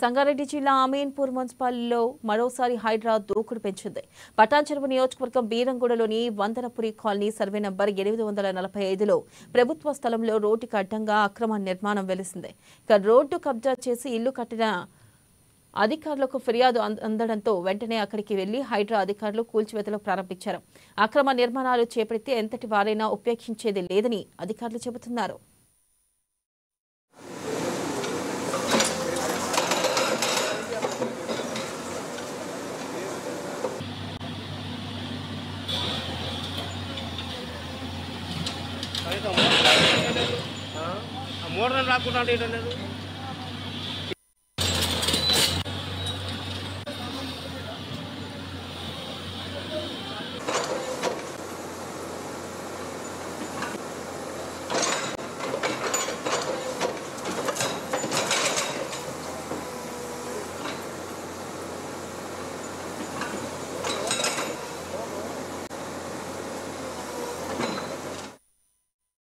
సంగారెడ్డి జిల్లా అమీన్పూర్ మున్సిపాలిటీలో మరోసారి హైడ్రా దూకుడు పెంచింది. పటాన్చెరువు నియోజకవర్గం బీరంగూడలోని వందనపురి కాలనీ సర్వే నంబర్ ఎనిమిది వందల నలభై ఐదులో ప్రభుత్వ స్థలంలో రోడ్డుకు అడ్డంగా అక్రమ నిర్మాణం వెలిసింది. ఇక రోడ్డు కబ్జా చేసి ఇల్లు కట్టిన అధికారులకు ఫిర్యాదు అంద- అందడంతో వెంటనే అక్కడికి వెళ్ళి హైడ్రా అధికారులు కూల్చివేతలు ప్రారంభించారు. అక్రమ నిర్మాణాలు చేపడితే ఎంతటి వారైనా ఉపేక్షించేది లేదని అధికారులు చెబుతున్నారు. మోడల్ రాకుండా అంటే ఏంటన్నారు